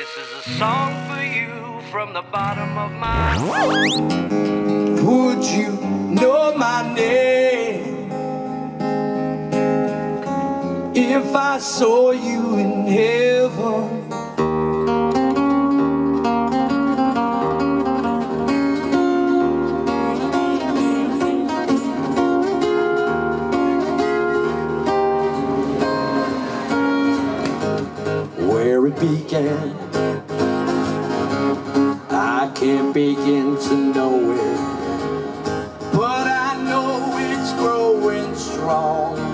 This is a song for you from the bottom of my heart. Would you know my name if I saw you in heaven? Where it began, can't begin to know it, but I know it's growing strong.